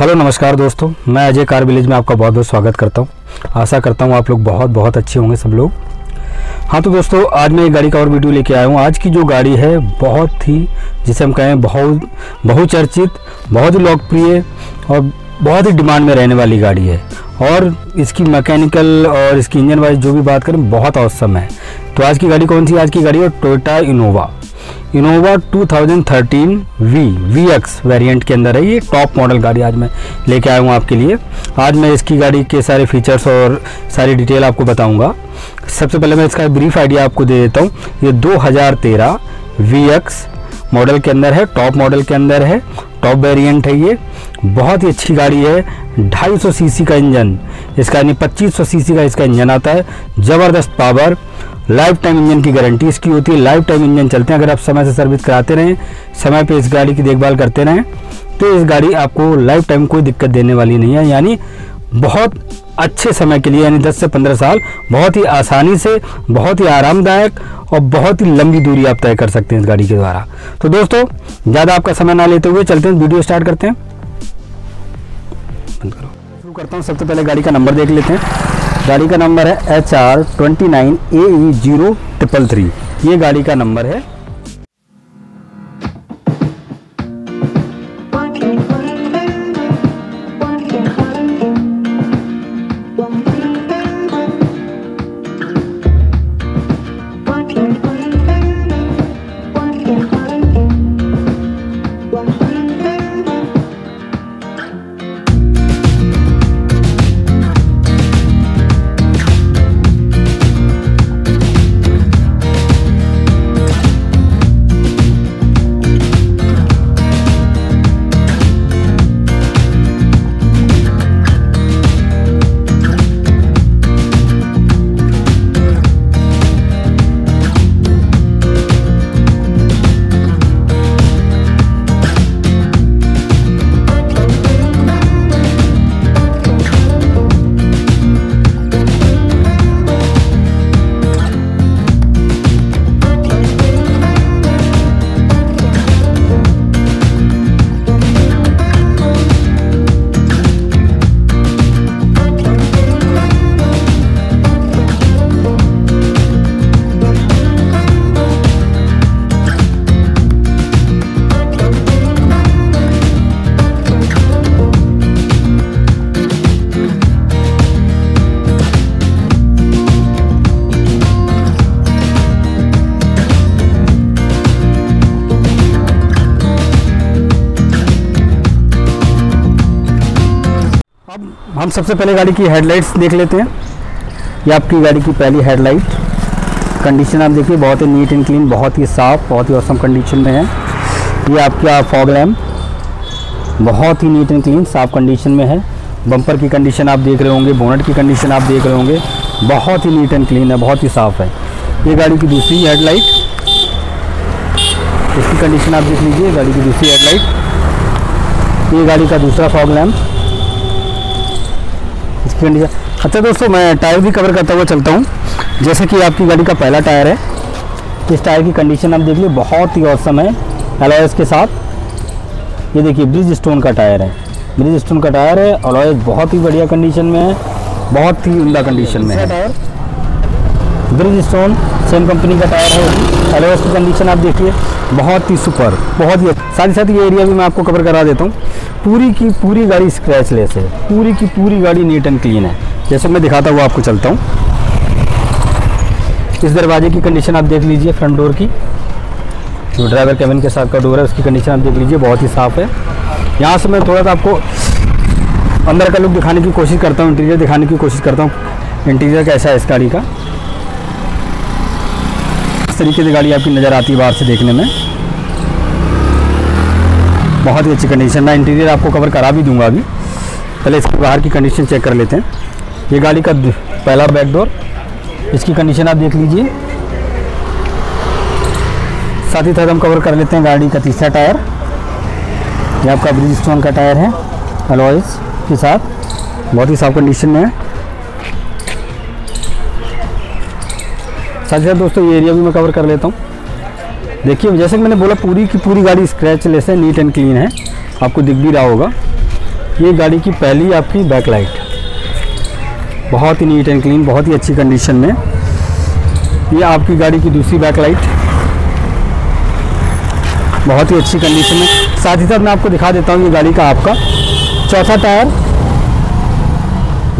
Hello, नमस्कार दोस्तों। मैं अजय कार विलेज में आपका बहुत बहुत स्वागत करता हूँ। आशा करता हूँ आप लोग बहुत बहुत अच्छे होंगे सब लोग। हाँ तो दोस्तों, आज मैं एक गाड़ी का और वीडियो लेके आया हूँ। आज की जो गाड़ी है, बहुत ही, जिसे हम कहें बहुत बहुचर्चित, बहुत ही लोकप्रिय और बहुत ही डिमांड में रहने वाली गाड़ी है। और इसकी मैकेनिकल और इसकी इंजन वाइज जो भी बात करें, बहुत औसम है। तो आज की गाड़ी कौन सी? आज की गाड़ी है Toyota Innova Innova 2013 V V X variant के अंदर है। ये टॉप मॉडल गाड़ी आज मैं लेके आया हूँ आपके लिए। आज मैं इसकी गाड़ी के सारे फीचर्स और सारी डिटेल आपको बताऊँगा। सबसे पहले मैं इसका ब्रीफ आइडिया आपको दे देता हूँ। ये 2013 वी एक्स मॉडल के अंदर है टॉप मॉडल के अंदर है। टॉप वेरिएंट है ये। बहुत ही अच्छी गाड़ी है 250 सीसी का इंजन। इसका यानी 2500 सीसी का इसका इंजन आता है। ज़बरदस्त पावर लाइफ टाइम इंजन की गारंटी इसकी होती है। लाइफ टाइम इंजन चलते हैं, अगर आप समय से सर्विस कराते रहें, समय पर इस गाड़ी की देखभाल करते रहें तो इस गाड़ी आपको लाइफ टाइम कोई दिक्कत देने वाली नहीं है। यानी बहुत अच्छे समय के लिए, यानी 10 से 15 साल, बहुत ही आसानी से, बहुत ही आरामदायक और बहुत ही लंबी दूरी आप तय कर सकते हैं इस गाड़ी के द्वारा। तो दोस्तों, ज़्यादा आपका समय ना लेते हुए चलते हैं, वीडियो स्टार्ट करते हैं। बंद करो। शुरू करता हूँ, सबसे पहले गाड़ी का नंबर देख लेते हैं। गाड़ी का नंबर है एच आर ट्वेंटी ये गाड़ी का नंबर है हम सबसे पहले गाड़ी की हेडलाइट्स देख लेते हैं। ये आपकी गाड़ी की पहली हेडलाइट कंडीशन आप देखिए, बहुत ही नीट एंड क्लीन बहुत ही साफ़, बहुत ही औसम कंडीशन में है। ये आपका फॉग लैम्प बहुत ही नीट एंड क्लीन साफ़ कंडीशन में है। बम्पर की कंडीशन आप देख रहे होंगे बोनट की कंडीशन आप देख रहे होंगे। बहुत ही नीट एंड क्लीन है, बहुत ही साफ़ है। ये गाड़ी की दूसरी हेडलाइट इसकी कंडीशन आप देख लीजिए गाड़ी की दूसरी हेडलाइट ये गाड़ी का दूसरा फॉग लैम्प कंडीशन अच्छा दोस्तों मैं टायर भी कवर करता हुआ चलता हूँ। जैसे कि आपकी गाड़ी का पहला टायर है। इस टायर की कंडीशन आप देख लीजिए बहुत ही औसम है अलॉयस के साथ। ये देखिए ब्रिज स्टोन का टायर है। ब्रिज स्टोन का टायर है अलॉयस बहुत ही बढ़िया कंडीशन में है बहुत ही उमदा कंडीशन में है। Tyre. Bridge stone same company का टायर है। अलॉयस की कंडीशन आप देखिए बहुत ही सुपर बहुत ही साथ ही साथ ये एरिया भी मैं आपको कवर करा देता हूँ। पूरी की पूरी गाड़ी स्क्रैच लेस है। पूरी की पूरी गाड़ी नीट एंड क्लीन है। जैसे मैं दिखाता हुआ आपको चलता हूँ। इस दरवाजे की कंडीशन आप देख लीजिए फ्रंट डोर की। जो ड्राइवर केबिन के साथ का डोर है, उसकी कंडीशन आप देख लीजिए, बहुत ही साफ़ है। यहाँ से मैं थोड़ा सा आपको अंदर का लुक दिखाने की कोशिश करता हूँ इंटीरियर दिखाने की कोशिश करता हूँ। इंटीरियर कैसा है इस गाड़ी का? इस तरीके से गाड़ी आपकी नज़र आती है बाहर से देखने में। बहुत ही अच्छी कंडीशन मैं इंटीरियर आपको कवर करा भी दूँगा अभी। पहले इसके बाहर की कंडीशन चेक कर लेते हैं। ये गाड़ी का पहला बैक डोर इसकी कंडीशन आप देख लीजिए। साथ ही साथ हम कवर कर लेते हैं गाड़ी का तीसरा टायर ये आपका ब्रिज स्टोन का टायर है अलॉयस के साथ। बहुत ही साफ़ कंडीशन में है। साथ ही साथ दोस्तों, ये एरिया भी मैं कवर कर लेता हूँ। देखिए, जैसे कि मैंने बोला, पूरी की पूरी गाड़ी स्क्रैच लेस है नीट एंड क्लीन है। आपको दिख भी रहा होगा। ये गाड़ी की पहली आपकी बैक लाइट बहुत ही नीट एंड क्लीन बहुत ही अच्छी कंडीशन में। ये आपकी गाड़ी की दूसरी बैक लाइट बहुत ही अच्छी कंडीशन में। साथ ही साथ मैं आपको दिखा देता हूँ ये गाड़ी का आपका। चौथा टायर।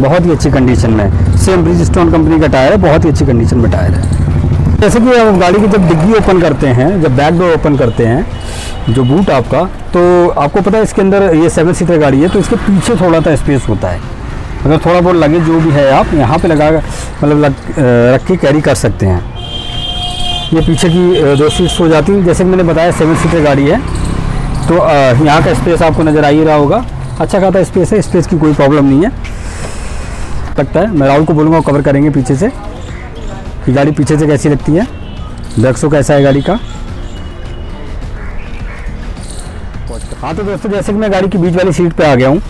बहुत ही अच्छी कंडीशन में। सेम ब्रिज स्टोन कंपनी का टायर है, बहुत ही अच्छी कंडीशन में टायर है। जैसे कि आप गाड़ी की जब डिग्गी ओपन करते हैं जब बैक डोर ओपन करते हैं जो बूट आपका तो आपको पता है इसके अंदर ये सेवन सीटर गाड़ी है तो इसके पीछे थोड़ा सा स्पेस होता है। अगर थोड़ा बहुत लगे जो भी है आप यहाँ पे लगा मतलब लग, रख के कैरी कर सकते हैं। ये पीछे की दो सीट्स हो जाती हैं। जैसे कि मैंने बताया सेवन सीटर गाड़ी है तो यहाँ का स्पेस आपको नज़र आ ही रहा होगा। अच्छा खासा स्पेस है स्पेस की कोई प्रॉब्लम नहीं है। लगता है मैं राहुल को बोलूँगा कवर करेंगे पीछे से। कि गाड़ी पीछे से कैसी लगती है? डक्सो कैसा है गाड़ी का। हाँ तो दोस्तों, जैसे कि मैं गाड़ी की बीच वाली सीट पे आ गया हूँ।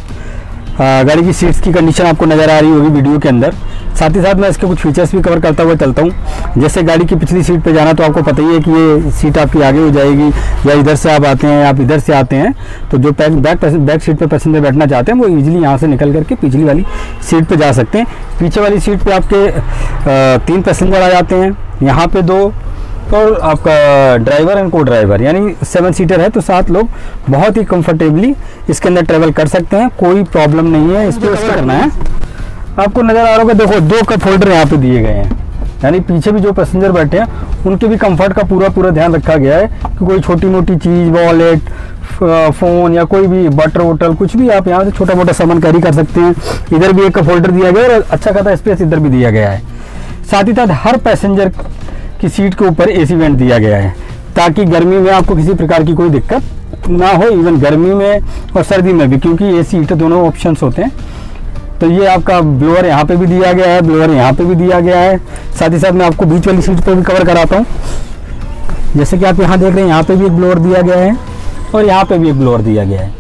गाड़ी की सीट्स की कंडीशन आपको नज़र आ रही होगी वीडियो के अंदर। साथ ही साथ मैं इसके कुछ फीचर्स भी कवर करता हुआ चलता हूँ। जैसे गाड़ी की पिछली सीट पे जाना तो आपको पता ही है कि ये सीट आपकी आगे हो जाएगी या इधर से आप आते हैं आप इधर से आते हैं तो जो बैक बैक सीट पे पैसेंजर बैठना चाहते हैं वो ईजिली यहाँ से निकल करके पिछली वाली सीट पर जा सकते हैं। पीछे वाली सीट पर आपके तीन पैसेंजर आ जाते हैं। यहाँ पर दो और आपका ड्राइवर एंड को ड्राइवर यानी सेवन सीटर है तो सात लोग बहुत ही कंफर्टेबली इसके अंदर ट्रेवल कर सकते हैं। कोई प्रॉब्लम नहीं है इस पर करना है। आपको नज़र आ रहा होगा, देखो, दो कप होल्डर यहाँ पे दिए गए हैं। यानी पीछे भी जो पैसेंजर बैठे हैं, उनके भी कंफर्ट का पूरा पूरा ध्यान रखा गया है कि कोई छोटी मोटी चीज़ वॉलेट फ़ोन या कोई भी बटर वोटल कुछ भी आप यहाँ से छोटा मोटा सामान कैरी कर सकते हैं। इधर भी एक कप होल्डर दिया गया है और अच्छा खासा स्पेस इधर भी दिया गया है। साथ ही साथ हर पैसेंजर की सीट के ऊपर एसी वेंट दिया गया है, ताकि गर्मी में आपको किसी प्रकार की कोई दिक्कत ना हो इवन गर्मी में और सर्दी में भी, क्योंकि ए सीट दोनों ऑप्शंस होते हैं। तो ये आपका ब्लोअर यहाँ पे भी दिया गया है ब्लोअर यहाँ पे भी दिया गया है। साथ ही साथ मैं आपको बीच वाली सीट पर भी कवर कराता हूँ। जैसे कि आप यहाँ देख रहे हैं, यहाँ पे भी एक ब्लोअर दिया गया है और यहाँ पे भी एक ब्लोअर दिया गया है।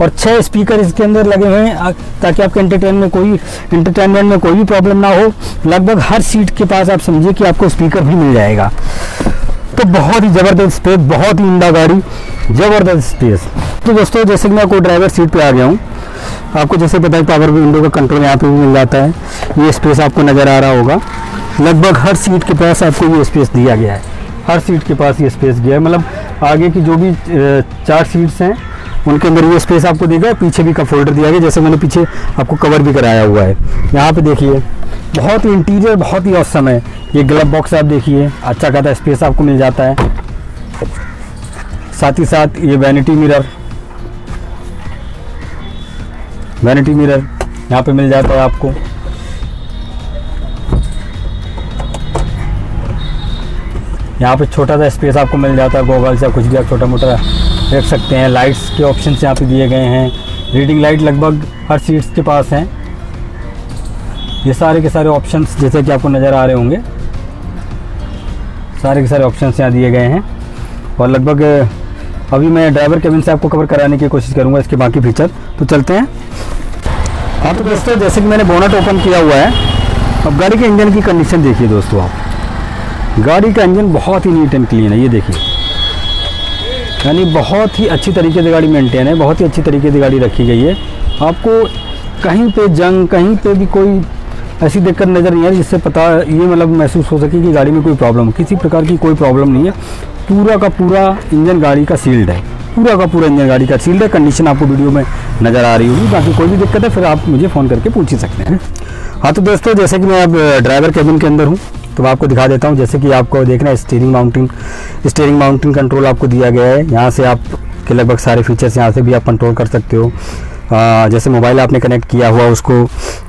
और छह स्पीकर इसके अंदर लगे हुए हैं ताकि आपके एंटरटेन में कोई एंटरटेनमेंट में कोई भी प्रॉब्लम ना हो। लगभग हर सीट के पास आप समझिए कि आपको स्पीकर भी मिल जाएगा। तो बहुत ही ज़बरदस्त स्पेस बहुत ही उमदा गाड़ी, ज़बरदस्त स्पेस तो दोस्तों, जैसे कि मैं कोई ड्राइवर सीट पे आ गया हूँ आपको जैसे पता है पावर विंडो का कंट्रोल यहाँ पे भी मिल जाता है। ये स्पेस आपको नज़र आ रहा होगा। लगभग हर सीट के पास आपको ये स्पेस दिया गया है। हर सीट के पास ये स्पेस दिया है। मतलब आगे की जो भी चार सीट्स हैं, उनके अंदर ये स्पेस आपको दिया गया पीछे भी का फोल्डर दिया गया जैसे मैंने पीछे आपको कवर भी कराया हुआ है। यहाँ पे देखिए, बहुत ही इंटीरियर बहुत ही औसम है। ये ग्लब बॉक्स आप देखिए अच्छा खासा स्पेस आपको मिल जाता है। साथ ही साथ ये वैनिटी मिरर वैनिटी मिरर यहाँ पे मिल जाता है आपको। यहाँ पे छोटा सा स्पेस आपको मिल जाता है गोगल्स या कुछ भी आप छोटा मोटा रख सकते हैं। लाइट्स के ऑप्शन यहाँ पे दिए गए हैं। रीडिंग लाइट लगभग हर सीट्स के पास हैं। ये सारे के सारे ऑप्शंस जैसे कि आपको नज़र आ रहे होंगे, सारे के सारे ऑप्शंस यहाँ दिए गए हैं। और लगभग अभी मैं ड्राइवर केबिन से आपको कवर कराने की कोशिश करूँगा, इसके बाकी फीचर तो चलते हैं। हाँ तो दोस्तों, जैसे कि मैंने बोनट ओपन किया हुआ है, अब गाड़ी के इंजन की कंडीशन देखिए दोस्तों आप। गाड़ी का इंजन बहुत ही नीट एंड क्लीन है, ये देखिए। यानी बहुत ही अच्छी तरीके से गाड़ी मेंटेन है, बहुत ही अच्छी तरीके से गाड़ी रखी गई है। आपको कहीं पे जंग, कहीं पे भी कोई ऐसी दिक्कत नज़र नहीं आ रही, जिससे पता, ये मतलब महसूस हो सके कि गाड़ी में कोई प्रॉब्लम किसी प्रकार की कोई प्रॉब्लम नहीं है। पूरा का पूरा इंजन गाड़ी का सील्ड है। पूरा का पूरा इंजन गाड़ी का सील्ड है। कंडीशन आपको वीडियो में नज़र आ रही होगी। बाकी कोई भी दिक्कत है, फिर आप मुझे फ़ोन करके पूछ ही सकते हैं। हाँ तो दोस्तों, जैसे कि मैं अब ड्राइवर केबिन के अंदर हूँ तो मैं आपको दिखा देता हूँ। जैसे कि आपको देखना है steering mounting steering mounting control आपको दिया गया है। यहाँ से आप के लगभग सारे फीचर्स यहाँ से भी आप कंट्रोल कर सकते हो। जैसे मोबाइल आपने कनेक्ट किया हुआ, उसको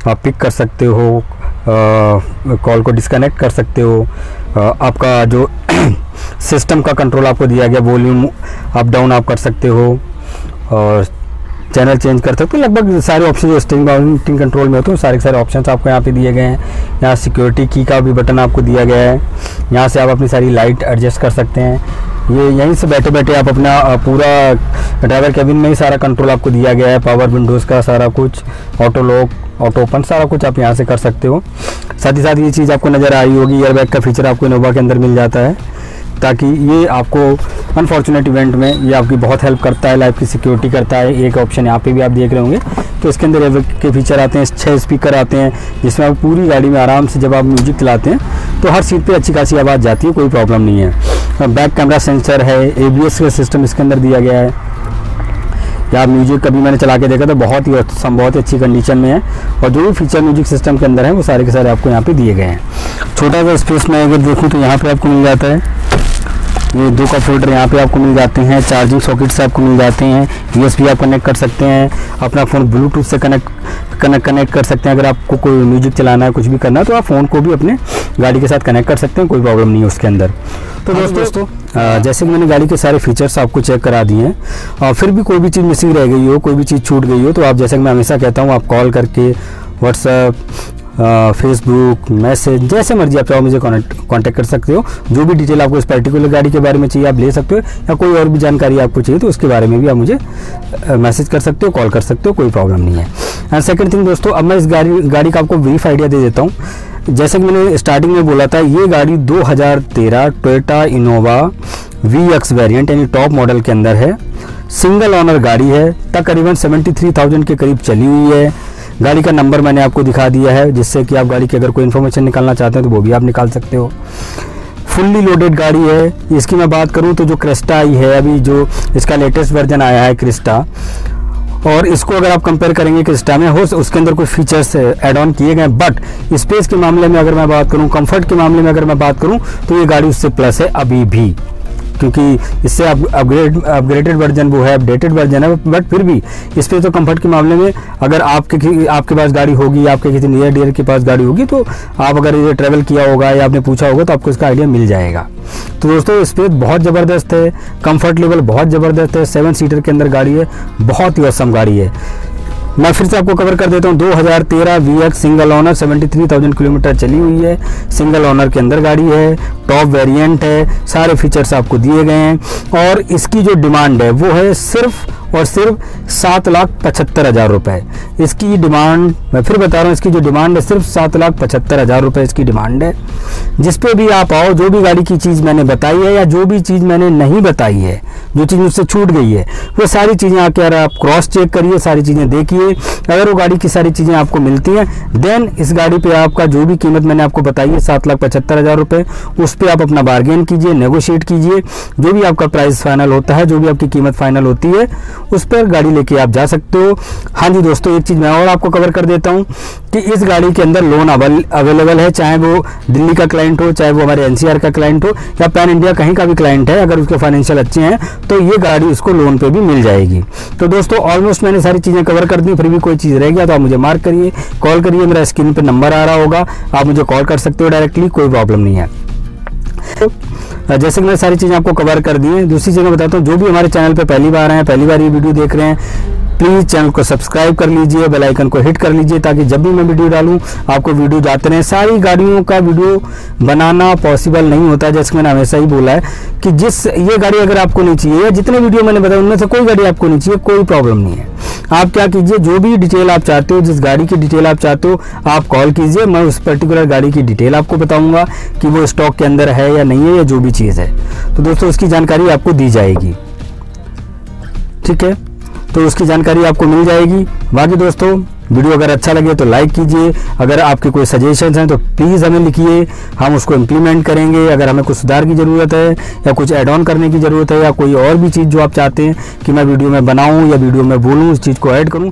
आप पिक कर सकते हो। कॉल को डिस्कनेक्ट कर सकते हो। आपका जो सिस्टम का कंट्रोल आपको दिया गया, वॉल्यूम अप, डाउन आप कर सकते हो। और चैनल चेंज कर सकते हो। लगभग सारे ऑप्शन जो स्टिंग माउंटिंग कंट्रोल में होते हैं सारे सारे ऑप्शंस आपको यहाँ पे दिए गए हैं। यहाँ सिक्योरिटी की का भी बटन आपको दिया गया है। यहाँ से आप अपनी सारी लाइट एडजस्ट कर सकते हैं। ये यहीं से बैठे बैठे आप अपना पूरा ड्राइवर कैबिन में ही सारा कंट्रोल आपको दिया गया है। पावर विंडोज़ का सारा कुछ ऑटो लॉक ऑटो ओपन सारा कुछ आप यहाँ से कर सकते हो। साथ ही साथ ये चीज़ आपको नज़र आ रही होगी एयरबैग का फीचर आपको इनोवा के अंदर मिल जाता है। ताकि ये आपको अनफॉर्चुनेट इवेंट में ये आपकी बहुत हेल्प करता है लाइफ की सिक्योरिटी करता है। एक ऑप्शन यहाँ पे भी आप देख रहे होंगे। तो इसके अंदर एवर के फीचर आते हैं छः स्पीकर आते हैं, जिसमें आप पूरी गाड़ी में आराम से जब आप म्यूज़िक चलाते हैं तो हर सीट पर अच्छी खासी आवाज़ जाती है, कोई प्रॉब्लम नहीं है। बैक कैमरा सेंसर है एबीएस का सिस्टम इसके अंदर दिया गया है। या म्यूज़िक कभी मैंने चला के देखा तो बहुत ही सम बहुत ही अच्छी कंडीशन में है। और जो भी फीचर म्यूज़िक सिस्टम के अंदर है, वो सारे के सारे आपको यहाँ पे दिए गए हैं। छोटा सा स्पेस में अगर देखूँ तो यहाँ पे आपको मिल जाता है। ये दो कप होल्डर यहाँ पे आपको मिल जाते हैं चार्जिंग सॉकेट्स आपको मिल जाते हैं यूएसबी आप कनेक्ट कर सकते हैं अपना फ़ोन ब्लूटूथ से कनेक्ट कनेक्ट कनेक्ट कर सकते हैं अगर आपको कोई म्यूज़िक चलाना है कुछ भी करना है तो आप फ़ोन को भी अपने गाड़ी के साथ कनेक्ट कर सकते हैं कोई प्रॉब्लम नहीं है उसके अंदर। तो हाँ, दोस्तों जैसे कि मैंने गाड़ी के सारे फीचर्स आपको चेक करा दिए हैं और फिर भी कोई भी चीज़ मिसिंग रह गई हो कोई भी चीज़ छूट गई हो तो आप जैसे कि मैं हमेशा कहता हूँ आप कॉल करके व्हाट्सएप फेसबुक मैसेज जैसे मर्ज़ी आप चाहो मुझे कांटेक्ट कर सकते हो। जो भी डिटेल आपको इस पर्टिकुलर गाड़ी के बारे में चाहिए आप ले सकते हो या कोई और भी जानकारी आपको चाहिए तो उसके बारे में भी आप मुझे मैसेज कर सकते हो कॉल कर सकते हो कोई प्रॉब्लम नहीं है। एंड सेकेंड थिंग दोस्तों अब मैं इस गाड़ी गाड़ी का आपको ब्रीफ आइडिया दे देता हूँ। जैसे कि मैंने स्टार्टिंग में बोला था ये गाड़ी 2013 Toyota Innova V X variant यानी टॉप मॉडल के अंदर है। सिंगल ऑनर गाड़ी है तकरीबन 73,000 के करीब चली हुई है। गाड़ी का नंबर मैंने आपको दिखा दिया है, जिससे कि आप गाड़ी की अगर कोई इन्फॉर्मेशन निकालना चाहते हैं तो वो भी आप निकाल सकते हो। फुल्ली लोडेड गाड़ी है। इसकी मैं बात करूँ तो जो क्रिस्टा आई है, अभी जो इसका लेटेस्ट वर्जन आया है क्रिस्टा और इसको अगर आप कंपेयर करेंगे क्रिस्टा में, हो उसके अंदर कुछ फीचर्स एड ऑन किए गए बट स्पेस के मामले में अगर मैं बात करूँ कंफर्ट के मामले में अगर मैं बात करूँ तो ये गाड़ी उससे प्लस है अभी भी। क्योंकि इससे अपग्रेड अपग्रेडेड वर्जन वो है अपडेटेड वर्जन है बट फिर भी इस पर तो कंफर्ट के मामले में अगर आपके आपके पास गाड़ी होगी, आपके किसी नियर डियर के पास गाड़ी होगी तो आप अगर ये ट्रैवल किया होगा या आपने पूछा होगा तो आपको इसका आइडिया मिल जाएगा। तो दोस्तों स्पेस बहुत ज़बरदस्त है कंफर्ट लेवल बहुत ज़बरदस्त है सेवन सीटर के अंदर गाड़ी है, बहुत ही औसम गाड़ी है। मैं फिर से आपको कवर कर देता हूँ। 2013 VX सिंगल ओनर 73,000 किलोमीटर चली हुई है। सिंगल ऑनर के अंदर गाड़ी है टॉप वेरिएंट है सारे फीचर्स आपको दिए गए हैं। और इसकी जो डिमांड है वो है सिर्फ़ और सिर्फ़ सात लाख पचहत्तर हज़ार रुपये इसकी डिमांड, मैं फिर बता रहा हूँ, इसकी जो डिमांड है सिर्फ़ सात लाख पचहत्तर हज़ार रुपये इसकी डिमांड है। जिस पे भी आप आओ, जो भी गाड़ी की चीज़ मैंने बताई है या जो भी चीज़ मैंने नहीं बताई है, जो चीज़ मुझसे छूट गई है, वो सारी चीज़ें आके आप क्रॉस चेक करिए, सारी चीज़ें देखिए। अगर वो गाड़ी की सारी चीज़ें आपको मिलती हैं देन इस गाड़ी पे आपका जो भी कीमत मैंने आपको बताई है, सात लाख पचहत्तर हज़ार रुपये उस पर आप अपना बार्गेन कीजिए नेगोशिएट कीजिए। जो भी आपका प्राइस फाइनल होता है, जो भी आपकी कीमत फाइनल होती है उस पर गाड़ी लेके आप जा सकते हो। हाँ जी दोस्तों, एक चीज़ मैं और आपको कवर कर देता हूँ कि इस गाड़ी के अंदर लोन अवेलेबल है, चाहे वो दिल्ली का क्लाइंट हो, चाहे वो हमारे एनसीआर का क्लाइंट हो, या पैन इंडिया कहीं का भी क्लाइंट है, अगर उसके फाइनेंशियल अच्छे हैं तो ये गाड़ी उसको लोन पे भी मिल जाएगी। तो दोस्तों ऑलमोस्ट मैंने सारी चीज़ें कवर कर दी, फिर भी कोई चीज़ रह गया तो आप मुझे मार्क करिए कॉल करिए, मेरा स्क्रीन पर नंबर आ रहा होगा, आप मुझे कॉल कर सकते हो डायरेक्टली कोई प्रॉब्लम नहीं है। जैसे कि मैं सारी चीज़ें आपको कवर कर दी हैं। दूसरी चीज़ मैं बताता हूँ, जो भी हमारे चैनल पर पहली बार आए पहली बार ये वीडियो देख रहे हैं प्लीज़ चैनल को सब्सक्राइब कर लीजिए, बेल आइकन को हिट कर लीजिए ताकि जब भी मैं वीडियो डालूं, आपको वीडियो जाते रहे। सारी गाड़ियों का वीडियो बनाना पॉसिबल नहीं होता, जैसे मैंने हमेशा ही बोला है कि जिस, ये गाड़ी अगर आपको नहीं चाहिए, या जितने वीडियो मैंने बताया उनमें से कोई गाड़ी आपको नहीं चाहिए, कोई प्रॉब्लम नहीं है। आप क्या कीजिए, जो भी डिटेल आप चाहते हो, जिस गाड़ी की डिटेल आप चाहते हो, आप कॉल कीजिए। मैं उस पर्टिकुलर गाड़ी की डिटेल आपको बताऊँगा कि वो स्टॉक के अंदर है या नहीं है या जो भी चीज़ है। तो दोस्तों, उसकी जानकारी आपको दी जाएगी। ठीक है? तो उसकी जानकारी आपको मिल जाएगी। बाकी दोस्तों, वीडियो अगर अच्छा लगे तो लाइक कीजिए। अगर आपके कोई सजेशंस हैं तो प्लीज़ हमें लिखिए। हम उसको इम्प्लीमेंट करेंगे। अगर हमें कुछ सुधार की ज़रूरत है या कुछ ऐड ऑन करने की ज़रूरत है या कोई और भी चीज़ जो आप चाहते हैं कि मैं वीडियो में बनाऊँ या वीडियो में बोलूँ, उस चीज़ को ऐड करूँ